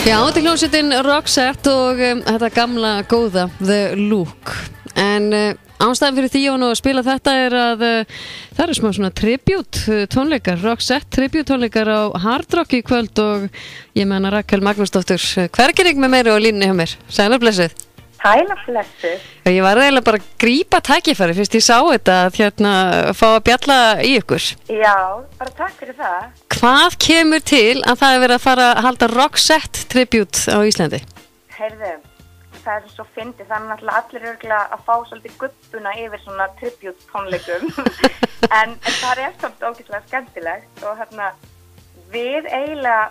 Já, þetta er hljómsveitin Roxette og um, þetta gamla góða The Look en uh, ástæðan fyrir því að spila þetta er að uh, það eru smá svona tribute uh, tónleikar Roxette tribute tónleikar á Hard Rock í kvöld og ég menna Rakel Magnúsdóttur hvergering með meira og línni hjá mér Hæla flessu. Ég var eiginlega bara að grípa tækifæri fyrst ég sá þetta að hérna fá að bjalla í ykkur Já, bara takk fyrir það. Hvað kemur til að það er verið að fara að halda Roxette tribute á Íslandi? Heyrðu, það er svo fyndið, er náttúrulega allir örgulega að fá svolítið guppuna yfir svona tribute tónleikum. en, en það er svolítið ógeðslega skemmtilegt og hérna við eiginlega,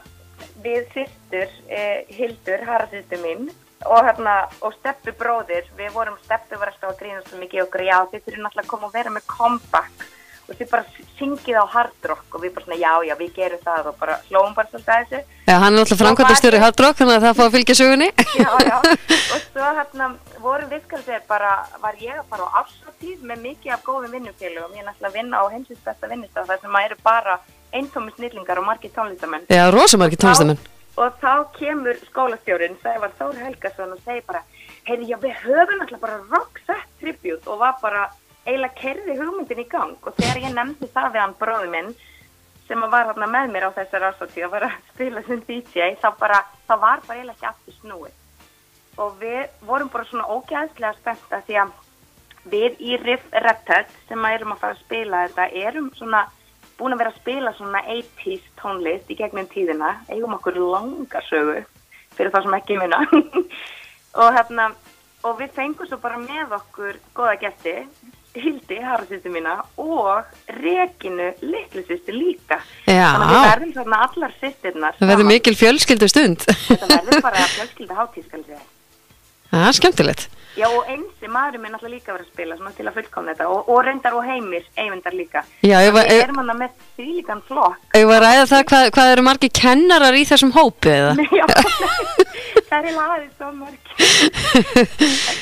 við sýstur, eh, Hildur, harasýstur mín, og hérna, og Steppi bróðir, við vorum, Steppi var alltaf að grínast svo mikið og já, þið þurfum náttúrulega að koma og vera með comeback og þið bara syngið á hard rock og við bara svona, já, já, við gerum það og bara slóum bara svolítið að þessu. Já, hann er alltaf framkvæmdastjóri Hard Rock þannig að það fá að fylgja sögunni. Já, já, og svo hérna vorum við skaldið bara, var ég að fara á afslutíð með mikið af góðum vinnufélugum, ég er náttúrulega að vinna á heimsins besta vinnustaf þar sem maður eru bara eintómi snillingar og margir tónlistamenn. Já, rosamarki tónlistamenn. Og þá kemur skólastjórin, Sævar Þór Helgason og segir bara, heyrði, já, eiginlega kerði hugmyndin í gang og þegar ég nefndi það við hann bróði minn sem var hérna með mér á þessar ásóti og var að spila sem DJ, þá bara, þá var bara eiginlega ekki aftur snúið. Og við vorum bara svona ógæðslega spennta því að við í Riff Rettet sem að erum að fara að spila þetta erum svona búin að vera að spila svona 80's tónlist í gegnum tíðina, eigum okkur langa sögu fyrir það sem ekki minna og hérna og við fengum svo bara með okkur goða gæsti, Hildi, harðsýstu mína og Reginu litlusýstu líka Já. þannig að við verðum svona allar sýstirnar Það verður mikil fjölskyldu stund. þetta verður bara fjölskylda hátíð Það er skemmtilegt. Já og einsi maðurinn minn alltaf líka verið að spila svona til að fullkomna þetta. Og, og reyndar og heimir, eyvindar líka. Já, ég var- Við erum hann með því líkan flokk. Ég var að ræða það hvað, hvað eru margir kennarar í þessum hópi eða? Já, það er í lagið svo mörg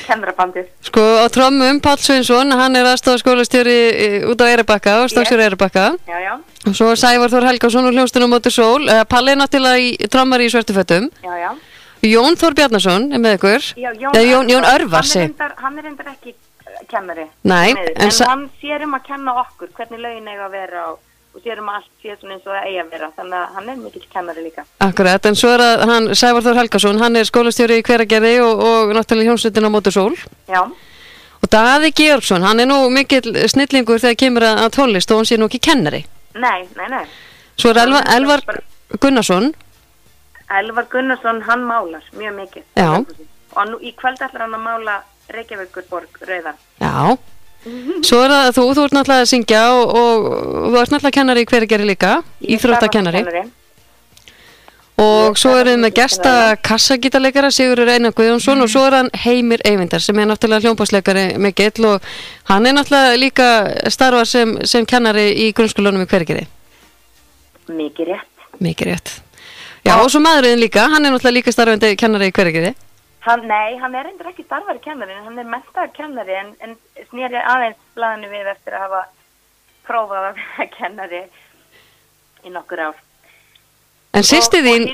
Kennarabandið. Sko á trommum Páll Sveinsson, hann er aðstofa skólastjóri eh, út á Eirabakka og stóksjóri Eirabakka. Já, já, Og svo Sævar Þór Helgason og hljónstunum Mótur Sól. Uh, Palli er náttúrulega í, trommar í svörtufötum. já, já Jón Þór Bjarnason er með ykkur. Já, Eða Jón, Jón Örvar, er, reyndar, hann er reyndar ekki kennari. Nei, Nei, en En, hann sér um að kenna okkur hvernig lögin eiga að vera og, og sér um að allt sé eins og það eiga að vera. Þannig að hann er mikill kennari líka. Akkurat, en svo er að hann, Sævar Þór Helgason, hann er skólastjóri í hveragerði og, og náttúrulega hljómsveitin á Mótur Sól. Já, Og Daði Georgsson, hann er nú mikill snillingur þegar kemur að, tónlist og hann sé nú ekki kennari. nei, nei, nei. Svo er Elvar Gunnarsson, Elvar Gunnarsson, hann málar mjög mikið Já. Og nú, í kvöld ætlar hann að mála Reykjavíkurborg rauðan já. Svo er það þú, þú ert náttúrulega að syngja og, og, og þú ert náttúrulega kennari í hveragerði líka, íþróttakennari. Og svo er erum við með gesta kassagítarleikara Sigurður Einar Guðjónsson og svo er hann Heimir Eyvindar sem er náttúrulega hljómbásleikari mikill og hann er náttúrulega líka starfar sem, sem kennari í grunnskólanum í hveragerði. Mikið rétt Mikið rétt. Já, og svo maðurinn líka, hann er náttúrulega líka starfandi kennari í hveragerði. hann, Nei, hann er endur ekki starfari kennari en hann er mentaður kennari en, en snýri aðeins blaðinu við eftir að hafa prófað að vera kennari í nokkur ár En sýsti þín,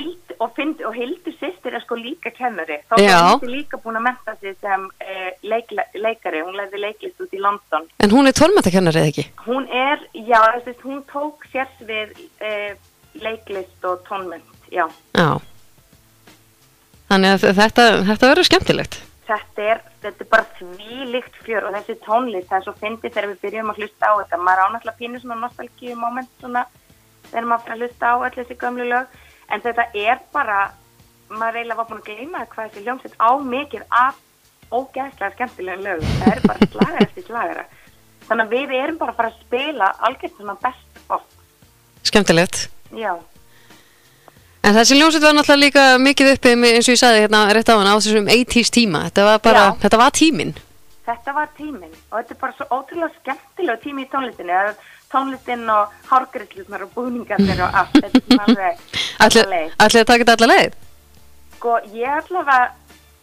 og, og, Hildur sýstir er sko líka kennari þá er. Hildur líka búin að menta sig sem eh, leikla, leikari, hún leiði leiklist út í London en hún er tólmættakennari eða ekki? hún er, já, þess að hún tók sérs við eh, leiklist og tónmynd, já. Já. Þannig að þetta, þetta verður skemmtilegt. þetta er, þetta er bara þvílíkt fjör og þessi tónlist, það er svo fyndið þegar við byrjum að hlusta á þetta, maður á náttúrulega pínu svona nostalgíu moment svona þegar maður fyrir að hlusta á öll þessi gömlu lög. En þetta er bara maður eiginlega var búin að gleyma hvað þessi hljómsveit á mikið af ógæðslega skemmtilegum lögum, það er bara slagara eftir slagara. Þannig að við erum bara að fara að spila algjörð svona best of. Skemmtilegt. já, En þessi ljónsett var náttúrulega líka mikið uppi með- eins og ég sagði hérna rétt á hann á þessum 80s tíma. Þetta var bara, Já. þetta var tíminn. þetta var tíminn og þetta er bara svo ótrúlega skemmtilega tími í er tónlistin og hárgriðslunar og búningarnir og allt þetta er alveg Ætli alla leið. ætli að taka þetta alla leið? sko ég allavega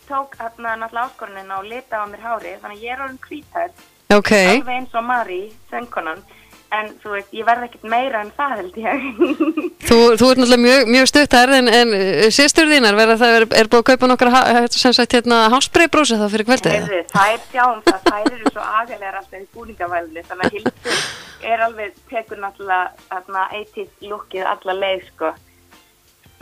tók hérna náttúrulega áskorunin og lita á mér hári þannig að ég er orðin hvítæð Ok. alveg eins og Mari, söngkonan en þú veist, ég verð ekkert meira en það held ég. Þú, þú ert náttúrulega mjög, mjög stutt her en, en sýstur þínar verða það er, er búið að kaupa nokkra ha- sem sagt hérna hásbreybrúsa þá fyrir kvöldið eða? Heyrðu, þær sjáum það, þær eru svo agalegar alltaf í búningavælunni, þannig að Hildur er alveg, tekur náttúrulega hérna 80s lukkið alla leið, sko.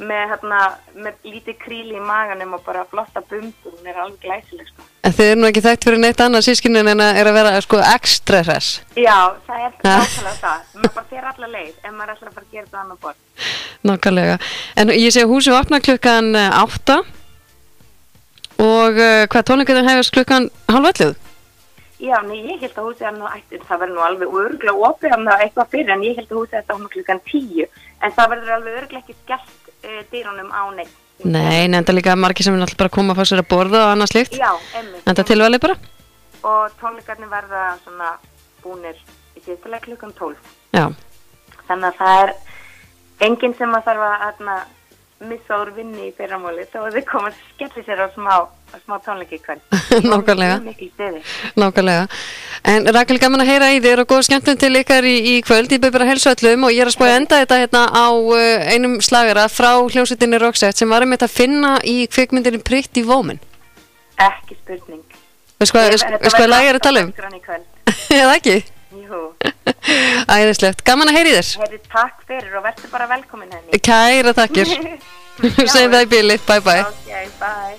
Með hérna, með lítið kríli í maganum og bara flotta bumbur, hún er alveg glæsileg, sko. En þið eru nú ekki þekkt fyrir neitt annað sískinin en að er að vera sko ekstra hress Já, það er nákvæmlega það. Maður bara fer alla leið, ef maður ætlar að fara að gera þetta annar borð. Nákvæmlega. En ég sé að húsið opna klukkan eh, átta og uh, hvað tónleikarnir hefast klukkan halv elluð? Já, nei, ég held að húsið er nú ættir, það verður nú alveg örgulega opið hann eitthvað fyrir, en ég held að húsið er þetta klukkan tíu, en það verður alveg örgulega ekki skellt uh, dýrunum á neitt. Nei, en enda líka margir sem er náttúrulega bara að koma að fá sér að borða og annað slíkt. Já, emmi. Enda tilvæli bara. Og tónleikarnir verða svona búnir í síðustilega klukkan 12. Já, Þannig að það er enginn sem að þarf að atna, missa úr vinni í fyrramáli, þó að þið koma að skelli sér á smá, smá tónleiki í kvöld. Nákvæmlega. Nákvæmlega. En Rakel, gaman að heyra í þér og góð skemmtun til ykkar í, í kvöld. Ég byrð bara að helsa öllum og ég er að spója enda þetta hérna á uh, einum slagara frá hljósutinni Roxette sem var um þetta að finna í kvikmyndinni Pretty Woman. Ekki spurning. Veist hvað, lag er að tala um? Í. Eða ekki? Jú. Æðislegt. Gaman að heyra í þér. Herri, takk fyrir og verður bara velkomin henni. Kæra takkir. Same day, Billy. Bye bye. Okay, bye.